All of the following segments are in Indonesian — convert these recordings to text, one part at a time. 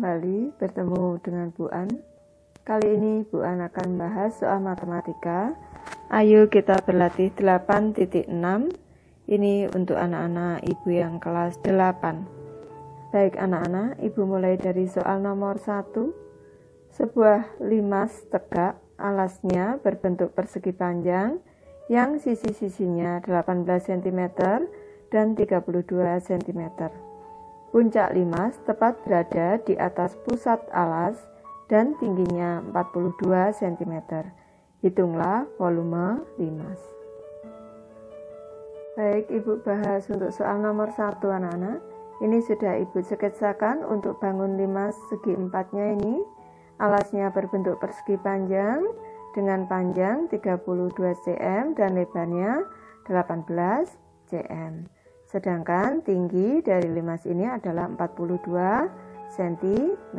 kembali bertemu dengan Bu An. Kali ini Bu An akan bahas soal matematika. Ayo kita berlatih 8.6. Ini untuk anak-anak ibu yang kelas 8. Baik anak-anak, ibu mulai dari soal nomor 1. Sebuah limas tegak, alasnya berbentuk persegi panjang yang sisi-sisinya 18 cm dan 32 cm. Puncak limas tepat berada di atas pusat alas dan tingginya 42 cm. Hitunglah volume limas. Baik, Ibu bahas untuk soal nomor satu anak-anak. Ini sudah Ibu sketsakan untuk bangun limas segi empatnya ini. Alasnya berbentuk persegi panjang dengan panjang 32 cm dan lebarnya 18 cm. Sedangkan tinggi dari limas ini adalah 42 cm.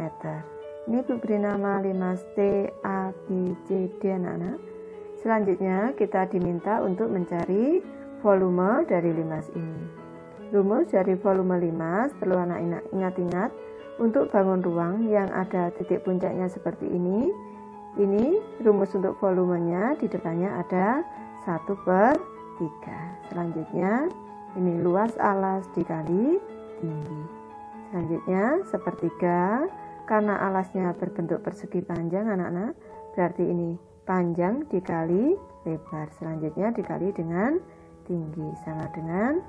Ini Ibu beri nama limas T, A, B, C, D anak-anak. Selanjutnya kita diminta untuk mencari volume dari limas ini. Rumus dari volume limas perlu anak ingat-ingat untuk bangun ruang yang ada titik puncaknya seperti ini. Ini rumus untuk volumenya di depannya ada 1 per 3. Selanjutnya ini luas alas dikali tinggi. Selanjutnya sepertiga karena alasnya berbentuk persegi panjang anak-anak berarti ini panjang dikali lebar. Selanjutnya dikali dengan tinggi sama dengan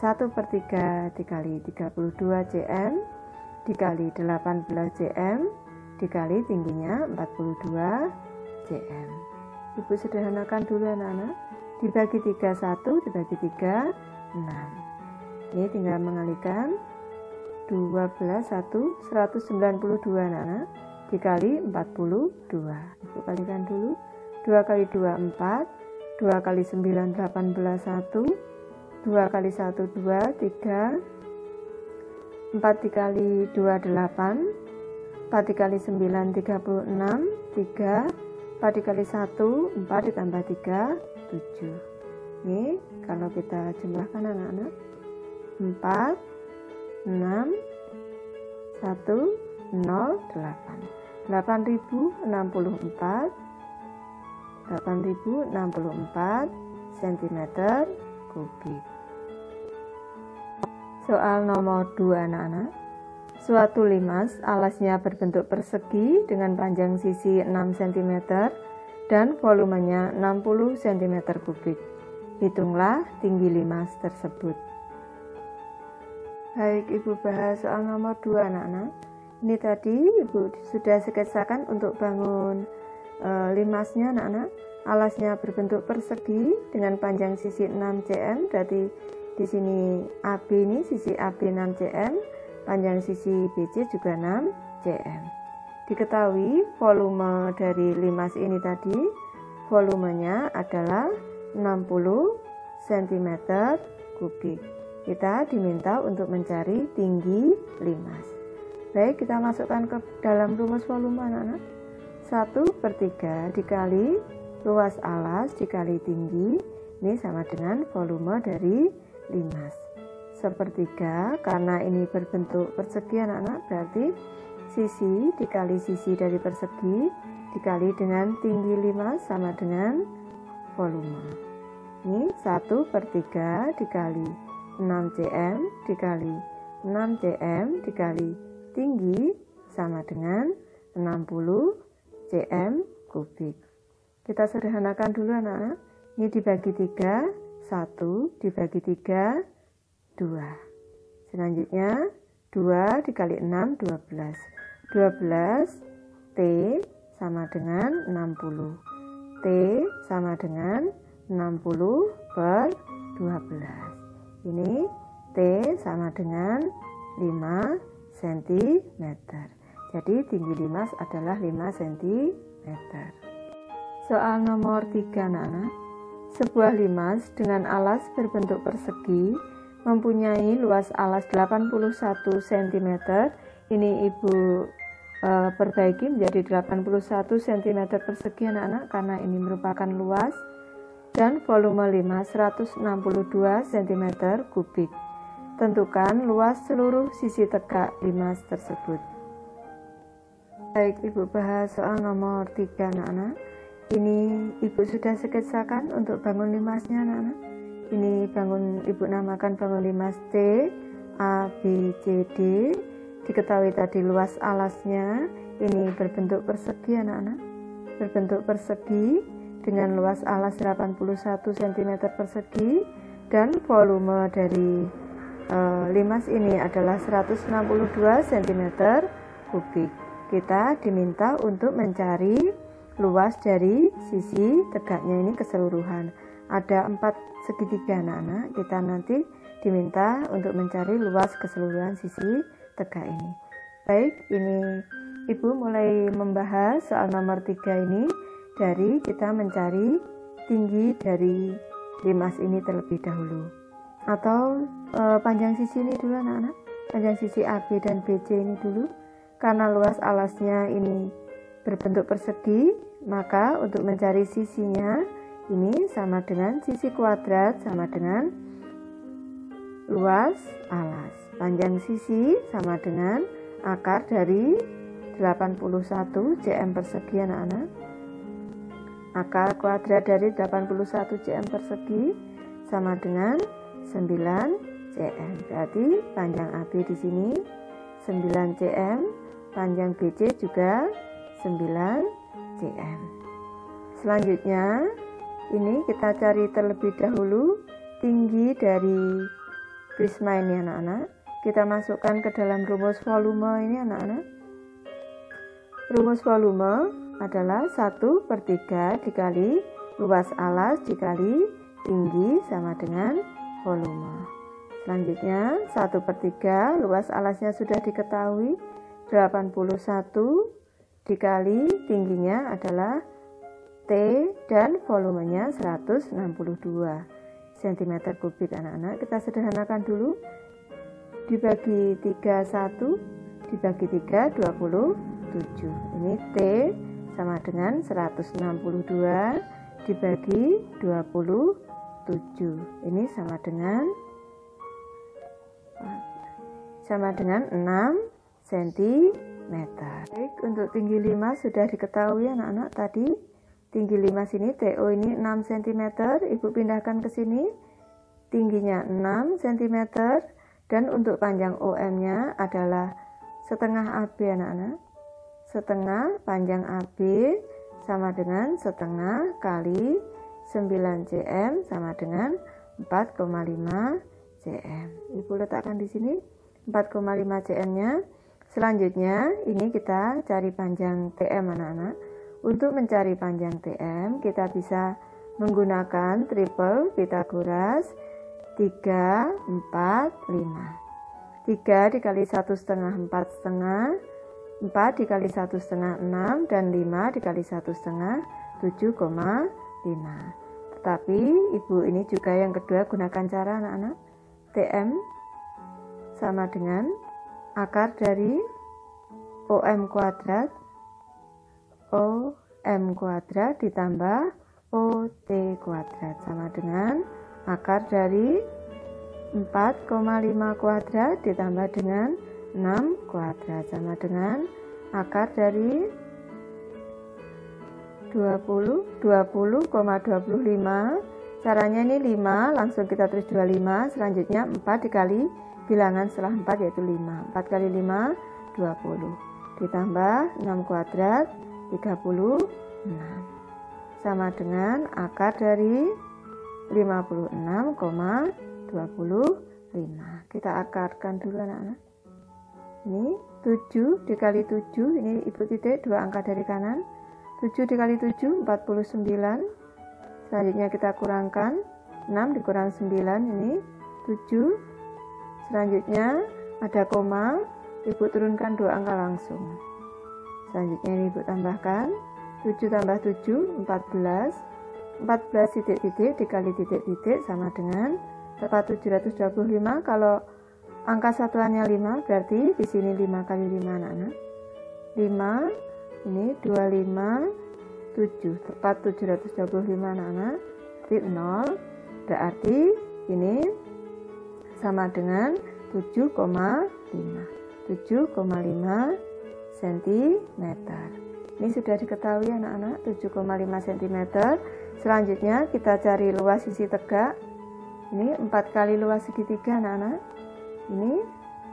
1 per 3 dikali 32 cm dikali 18 cm dikali tingginya 42 cm. Ibu sederhanakan dulu anak-anak. Dibagi 3 1 dibagi 3 6 ini tinggal mengalikan 12 1 192 anak-anak dikali 42 ibu kalikan dulu. 2 kali 2 4 2 kali 9 18 1 2 kali 1 2 3 4 dikali 2 8 4 dikali 9 36 3 4 dikali 1 4 ditambah 3 7 ini kalau kita jumlahkan anak-anak 4 6 1 0 8 8064 8064 cm kubik Soal nomor 2 anak-anak Suatu limas alasnya berbentuk persegi dengan panjang sisi 6 cm dan volumenya 60 cm kubik. Hitunglah tinggi limas tersebut. Baik, Ibu bahas soal nomor 2 anak-anak. Ini tadi Ibu sudah sketsakan untuk bangun e, limasnya anak-anak. Alasnya berbentuk persegi dengan panjang sisi 6 cm, berarti di sini AB ini sisi AB 6 cm, panjang sisi BC juga 6 cm. Diketahui volume dari limas ini tadi, volumenya adalah 60 cm kubik. Kita diminta untuk mencari tinggi limas. Baik, kita masukkan ke dalam rumus volume anak-anak. 1 per 3 dikali luas alas dikali tinggi ini sama dengan volume dari limas. Sepertiga karena ini berbentuk persegi anak-anak berarti sisi dikali sisi dari persegi dikali dengan tinggi limas sama dengan volume. Ini 1 per 3 dikali 6 cm dikali 6 cm dikali tinggi sama dengan 60 cm kubik. Kita sederhanakan dulu anak-anak. Ini dibagi 3, 1 dibagi 3, 2. Selanjutnya 2 dikali 6, 12. 12 T sama dengan 60. T sama dengan 60 per 12. Ini T sama dengan 5 cm. Jadi tinggi limas adalah 5 cm. Soal nomor 3 anak Sebuah limas dengan alas berbentuk persegi mempunyai luas alas 81 cm. Ini Ibu uh, perbaiki menjadi 81 cm persegi anak-anak karena ini merupakan luas dan volume 5 162 cm kubik. Tentukan luas seluruh sisi tegak limas tersebut. Baik, Ibu bahas soal nomor 3 anak-anak. Ini Ibu sudah sketsakan untuk bangun limasnya anak-anak. Ini bangun Ibu namakan bangun limas T, A, B, C, D. Diketahui tadi luas alasnya ini berbentuk persegi anak-anak. Berbentuk persegi dengan luas alas 81 cm persegi dan volume dari e, limas ini adalah 162 cm kubik kita diminta untuk mencari luas dari sisi tegaknya ini keseluruhan. Ada empat segitiga anak-anak, kita nanti diminta untuk mencari luas keseluruhan sisi tegak ini. Baik, ini Ibu mulai membahas soal nomor tiga ini. Dari kita mencari tinggi dari limas ini terlebih dahulu. Atau e, panjang sisi ini dulu anak-anak. Panjang sisi AB dan BC ini dulu. Karena luas alasnya ini berbentuk persegi, maka untuk mencari sisinya ini sama dengan sisi kuadrat sama dengan luas alas. Panjang sisi sama dengan akar dari 81 cm persegi anak-anak. Akar kuadrat dari 81 cm persegi sama dengan 9 cm. Berarti panjang AB di sini 9 cm panjang BC juga 9 cm. Selanjutnya, ini kita cari terlebih dahulu tinggi dari prisma ini anak-anak. Kita masukkan ke dalam rumus volume ini anak-anak. Rumus volume adalah 1 per 3 dikali luas alas dikali tinggi sama dengan volume. Selanjutnya 1 per 3 luas alasnya sudah diketahui 81 dikali tingginya adalah T dan volumenya 162 cm kubik anak-anak. Kita sederhanakan dulu. Dibagi 31 dibagi 3 27 ini T sama dengan 162 dibagi 27 ini sama dengan sama dengan 6 cm. Baik, untuk tinggi 5 sudah diketahui anak-anak tadi. Tinggi 5 sini TO ini 6 cm, Ibu pindahkan ke sini. Tingginya 6 cm dan untuk panjang OM-nya adalah setengah AB anak-anak. Setengah panjang AB sama dengan setengah kali 9 cm sama dengan 4,5 cm. Ibu letakkan di sini 4,5 cm-nya Selanjutnya, ini kita cari panjang TM anak-anak. Untuk mencari panjang TM, kita bisa menggunakan triple Pitagoras 3, 4, 5. 3 dikali 1 setengah 4 setengah 4 dikali 1 setengah 6 dan 5 dikali 1 setengah 7,5 tetapi ibu ini juga yang kedua gunakan cara anak-anak TM sama dengan akar dari OM kuadrat OM kuadrat ditambah OT kuadrat sama dengan akar dari 4,5 kuadrat ditambah dengan 6 kuadrat sama dengan akar dari 20 20,25 caranya ini 5 langsung kita tulis 25 selanjutnya 4 dikali bilangan setelah 4 yaitu 5 4 kali 5 20 ditambah 6 kuadrat 36 sama dengan akar dari 56,25 kita akarkan dulu anak-anak. Ini 7 dikali 7 ini ibu titik dua angka dari kanan. 7 dikali 7 49 selanjutnya kita kurangkan 6 dikurang 9 ini 7 Selanjutnya ada koma, ibu turunkan dua angka langsung. Selanjutnya ini ibu tambahkan 7 tambah 7, 14. 14 titik-titik dikali titik-titik sama dengan tepat 725. Kalau angka satuannya 5 berarti di sini 5 kali 5 anak-anak. 5 ini 25 7 tepat 725 anak-anak. Titik 0 berarti ini sama dengan 7,5 7,5 cm. Ini sudah diketahui anak-anak 7,5 cm. Selanjutnya kita cari luas sisi tegak. Ini 4 kali luas segitiga anak-anak. Ini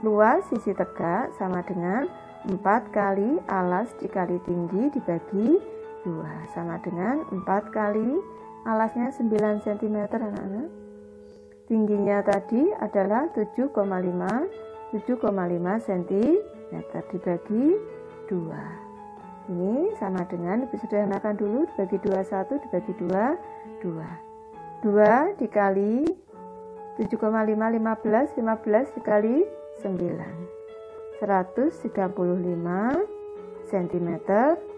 luas sisi tegak sama dengan 4 kali alas dikali tinggi dibagi 2 sama dengan 4 kali alasnya 9 cm anak-anak. Tingginya tadi adalah 7,5 7,5 cm dibagi 2 ini sama dengan ibu sederhanakan dulu dibagi 21 dibagi 2 2 2 dikali 7,5 15 15 dikali 9 135 cm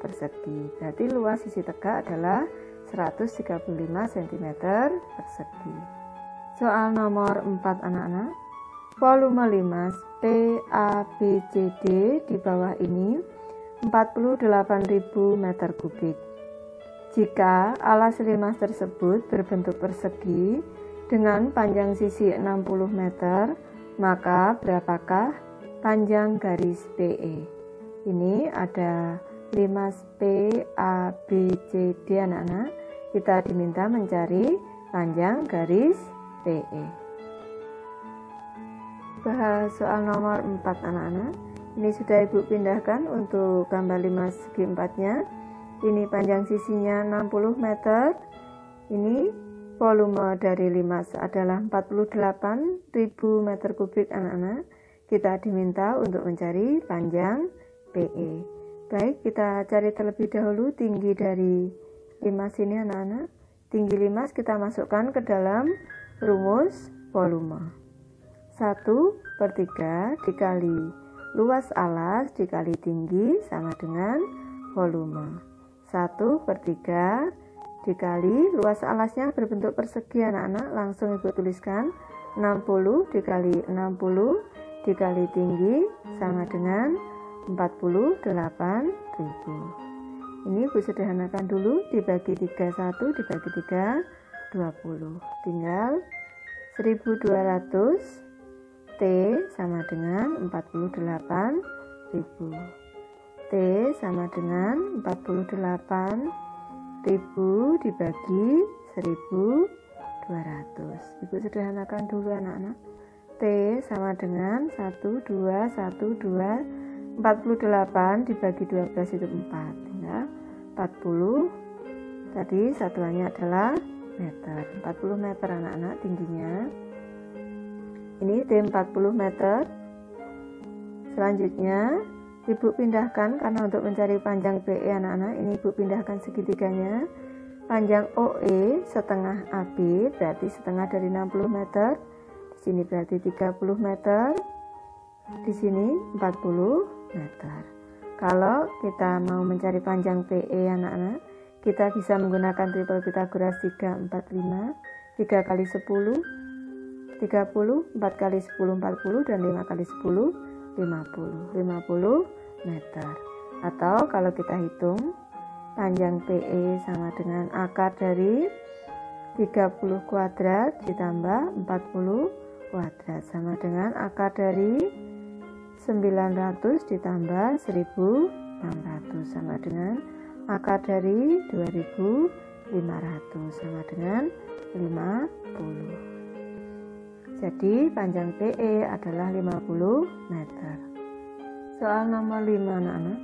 persegi. Berarti luas sisi tegak adalah 135 cm persegi. Soal nomor 4 anak-anak. Volume limas PABCD di bawah ini 48.000 meter kubik. Jika alas limas tersebut berbentuk persegi dengan panjang sisi 60 meter, maka berapakah panjang garis PE? Ini ada limas PABCD anak-anak. Kita diminta mencari panjang garis PE bahas soal nomor 4 anak-anak ini sudah ibu pindahkan untuk gambar 5 segi 4 nya ini panjang sisinya 60 meter. Ini volume dari limas adalah 48.000 meter kubik anak-anak. Kita diminta untuk mencari panjang PE baik kita cari terlebih dahulu tinggi dari limas ini anak-anak. Tinggi limas kita masukkan ke dalam rumus volume. 1 per 3 dikali luas alas dikali tinggi sama dengan volume. 1 per 3 dikali luas alasnya berbentuk persegi anak-anak. Langsung ibu tuliskan. 60 dikali 60 dikali tinggi sama dengan 48 ribu. Ini ibu sederhanakan dulu. Dibagi 31 dibagi 3 20 tinggal 1200 T sama dengan 48.000. T sama dengan 48.000 dibagi 1200. Ibu sederhanakan dulu anak-anak. T sama dengan 1, 2, 1, 2, 48 dibagi 12 itu 4. Tinggal 40. Tadi satuannya adalah meter. 40 meter anak-anak tingginya ini D40 meter. Selanjutnya ibu pindahkan karena untuk mencari panjang PE anak-anak ini ibu pindahkan segitiganya. Panjang OE setengah AB berarti setengah dari 60 meter. Di sini berarti 30 meter. Di sini 40 meter. Kalau kita mau mencari panjang PE anak-anak kita bisa menggunakan triple Pythagoras 3 4 5 3 kali 10 30, 4 kali 10, 40, dan 5 kali 10, 50. 50 meter. Atau kalau kita hitung, panjang PE sama dengan akar dari 30 kuadrat ditambah 40 kuadrat sama dengan akar dari 900 ditambah 1600 sama dengan akar dari 2500 sama dengan 50 jadi panjang PE adalah 50 meter. Soal nomor 5 anak-anak.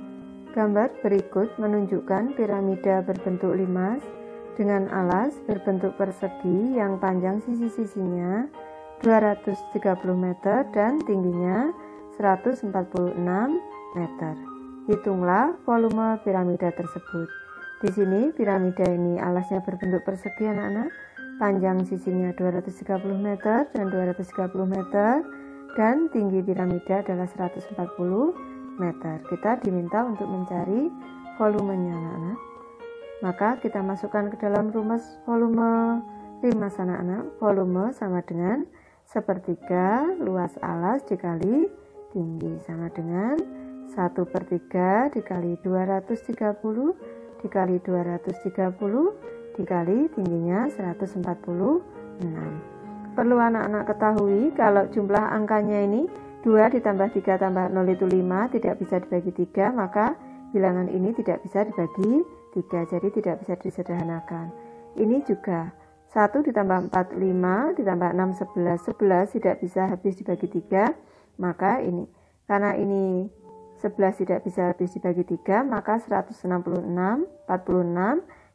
Gambar berikut menunjukkan piramida berbentuk limas dengan alas berbentuk persegi yang panjang sisi-sisinya 230 meter dan tingginya 146 meter. Hitunglah volume piramida tersebut. Di sini piramida ini alasnya berbentuk persegi anak-anak panjang sisinya 230 meter dan 230 meter dan tinggi piramida adalah 140 meter. Kita diminta untuk mencari volumenya anak-anak. Maka kita masukkan ke dalam rumus volume 5 anak-anak. Volume sama dengan sepertiga luas alas dikali tinggi sama dengan 1 per 3 dikali 230 dikali 230 dikali tingginya 146. Perlu anak-anak ketahui kalau jumlah angkanya ini 2 ditambah 3 tambah 0 itu 5 tidak bisa dibagi 3 maka bilangan ini tidak bisa dibagi 3 jadi tidak bisa disederhanakan ini juga 1 ditambah 4 5 ditambah 6 11 11 tidak bisa habis dibagi 3 maka ini karena ini 11 tidak bisa habis dibagi 3 maka 166 46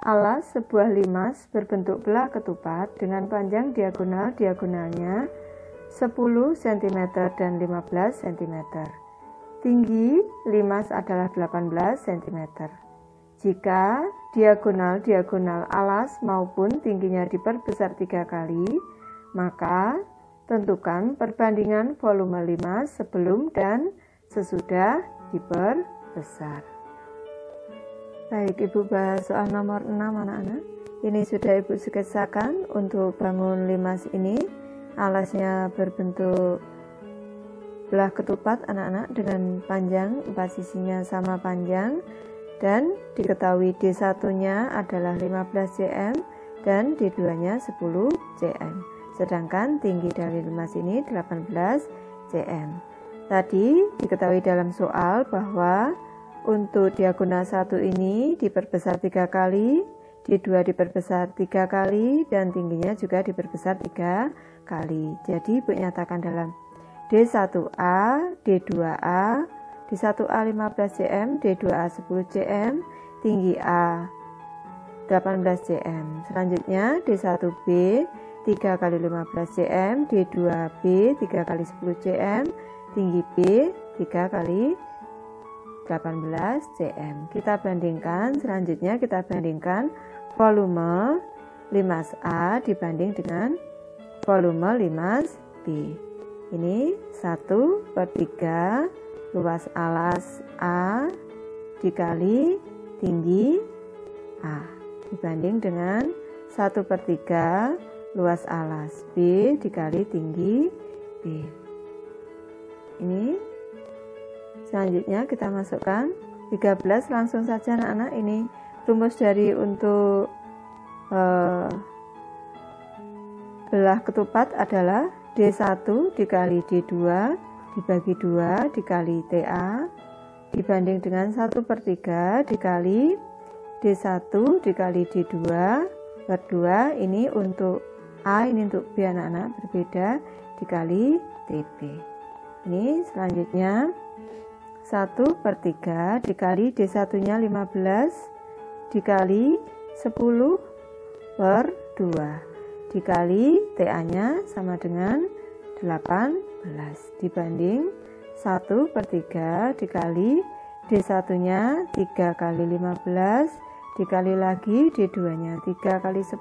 Alas sebuah limas berbentuk belah ketupat dengan panjang diagonal-diagonalnya 10 cm dan 15 cm. Tinggi limas adalah 18 cm. Jika diagonal-diagonal alas maupun tingginya diperbesar tiga kali, maka tentukan perbandingan volume limas sebelum dan sesudah diperbesar. Baik, Ibu bahas soal nomor 6 anak-anak. Ini sudah Ibu sekesakan untuk bangun limas ini. Alasnya berbentuk belah ketupat anak-anak dengan panjang empat sisinya sama panjang. Dan diketahui D1 nya adalah 15 cm dan D2 nya 10 cm. Sedangkan tinggi dari limas ini 18 cm. Tadi diketahui dalam soal bahwa untuk diagonal satu ini diperbesar tiga kali D2 diperbesar tiga kali dan tingginya juga diperbesar tiga kali. Jadi Ibu nyatakan dalam D1A, D2A, D1A 15 cm, D2A 10 cm, tinggi A 18 cm. Selanjutnya D1B 3 kali 15 cm, D2B 3 kali 10 cm, tinggi B 3 kali 18 cm. Kita bandingkan, selanjutnya kita bandingkan volume 5A dibanding dengan volume 5B. Ini 1 per 3 luas alas A dikali tinggi A dibanding dengan 1 per 3 luas alas B dikali tinggi B. Ini selanjutnya kita masukkan 13 langsung saja anak-anak ini rumus dari untuk uh, belah ketupat adalah D1 dikali D2 dibagi 2 dikali TA dibanding dengan 1 per 3 dikali D1 dikali D2 per 2 ini untuk A ini untuk B anak-anak berbeda dikali TB ini selanjutnya 1 per 3 dikali D1 nya 15 dikali 10 per 2 dikali TA-nya sama dengan 18 dibanding 1 per 3 dikali D1-nya 3 kali 15 dikali lagi D2-nya 3 kali 10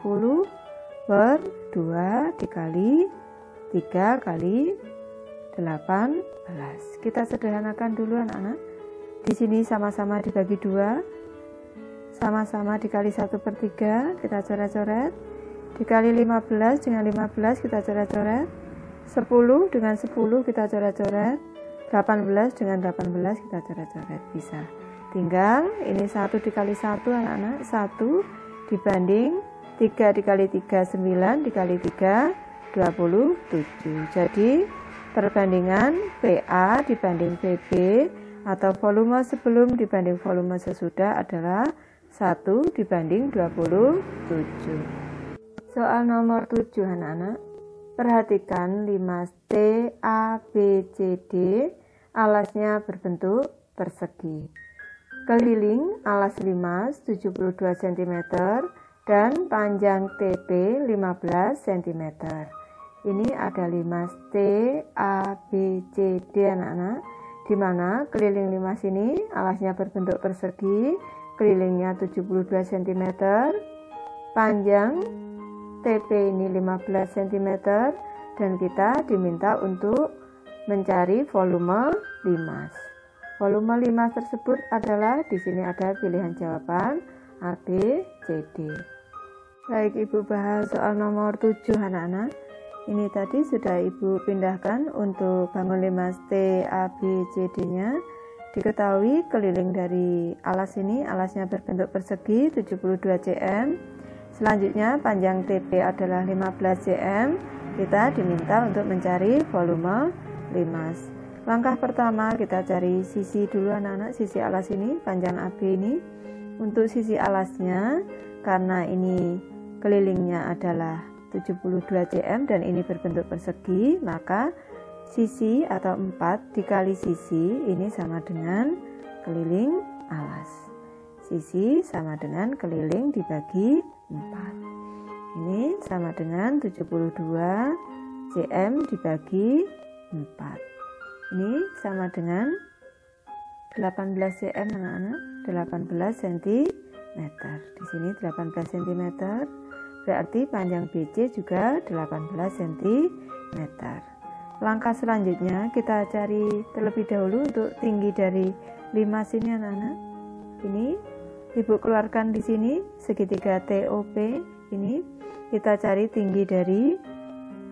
per 2 dikali 3 kali 18 kita sederhanakan dulu anak-anak. Di sini sama-sama dibagi 2 sama-sama dikali 1 per 3 kita coret-coret. Dikali 15 dengan 15 kita coret-coret. 10 dengan 10 kita coret-coret. 18 dengan 18 kita coret-coret. Bisa. Tinggal ini 1 dikali 1 anak-anak. 1 dibanding 3 dikali 3 9 dikali 3 27 jadi perbandingan PA dibanding PB atau volume sebelum dibanding volume sesudah adalah 1 dibanding 27 Soal nomor 7 anak-anak. Perhatikan 5 T, A, B, C, D. Alasnya berbentuk persegi. Keliling alas limas 72 cm dan panjang TP 15 cm. Ini ada limas T, A, B, C, D anak-anak. Di mana keliling limas ini alasnya berbentuk persegi, kelilingnya 72 cm, panjang TP ini 15 cm dan kita diminta untuk mencari volume limas. Volume limas tersebut adalah di sini ada pilihan jawaban A, B, C, D. Baik, Ibu bahas soal nomor 7 anak-anak. Ini tadi sudah Ibu pindahkan untuk bangun limas T, A, B, C, D-nya. Diketahui keliling dari alas ini, alasnya berbentuk persegi 72 cm. Selanjutnya panjang TP adalah 15 cm. Kita diminta untuk mencari volume limas. Langkah pertama kita cari sisi dulu anak-anak, sisi alas ini, panjang AB ini. Untuk sisi alasnya, karena ini kelilingnya adalah 72 cm dan ini berbentuk persegi, maka sisi atau 4 dikali sisi ini sama dengan keliling alas. Sisi sama dengan keliling dibagi 4. Ini sama dengan 72 cm dibagi 4 ini sama dengan 18 cm anak-anak 18 cm di sini 18 cm berarti panjang BC juga 18 cm langkah selanjutnya kita cari terlebih dahulu untuk tinggi dari 5 sini anak-anak ini ibu keluarkan di sini segitiga TOP ini kita cari tinggi dari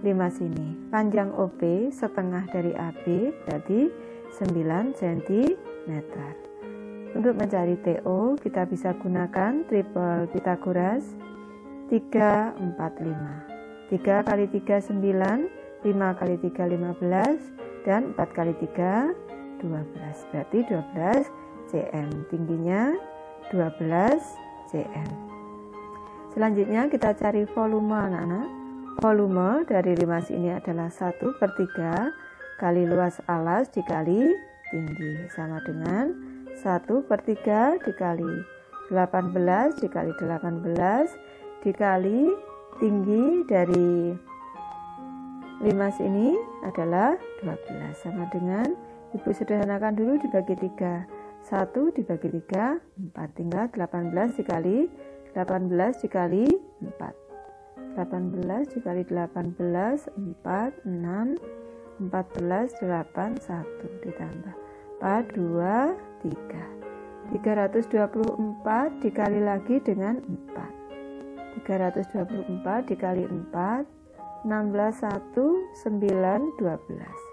5 sini. Panjang OP setengah dari AB berarti 9 cm. Untuk mencari TO kita bisa gunakan triple Pythagoras 3, 4, 5. 3 kali 3 9, 5 kali 3 15 dan 4 kali 3 12. Berarti 12 cm. Tingginya 12 cm. Selanjutnya kita cari volume anak-anak. Volume dari limas ini adalah 1 per 3 kali luas alas dikali tinggi sama dengan 1 per 3 dikali 18 dikali 18 dikali tinggi dari limas ini adalah 12 sama dengan ibu sederhanakan dulu dibagi 3 1 dibagi 3 4 tinggal 18 dikali 18 dikali 4 18 dikali 18 4 6 14 8 1 ditambah 4 2 3 324 dikali lagi dengan 4 324 dikali 4 16 1 9 12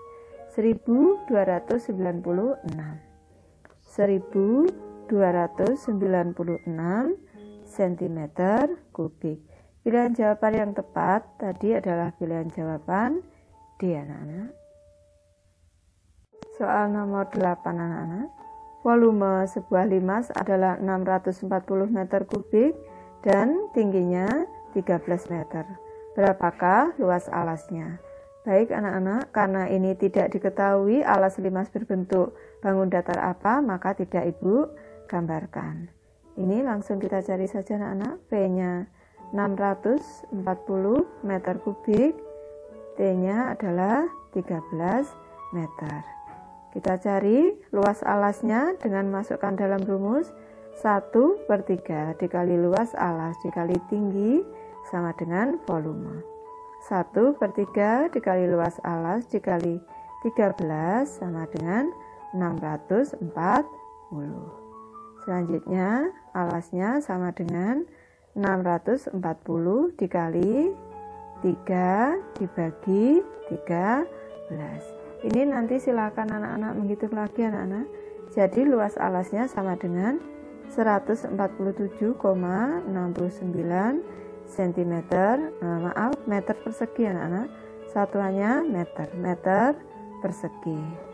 1296 1296 cm kubik Pilihan jawaban yang tepat tadi adalah pilihan jawaban D anak-anak. Soal nomor 8 anak-anak. Volume sebuah limas adalah 640 meter kubik dan tingginya 13 meter. Berapakah luas alasnya? Baik anak-anak, karena ini tidak diketahui alas limas berbentuk bangun datar apa, maka tidak ibu gambarkan. Ini langsung kita cari saja anak-anak. V-nya 640 meter kubik T-nya adalah 13 meter kita cari luas alasnya dengan masukkan dalam rumus 1 per 3 dikali luas alas dikali tinggi sama dengan volume. 1 per 3 dikali luas alas dikali 13 sama dengan 640 selanjutnya alasnya sama dengan 640 dikali 3 dibagi 13 ini nanti silakan anak-anak menghitung lagi anak-anak. Jadi luas alasnya sama dengan 147,69 cm nah, maaf meter persegi anak-anak. Satuannya meter meter persegi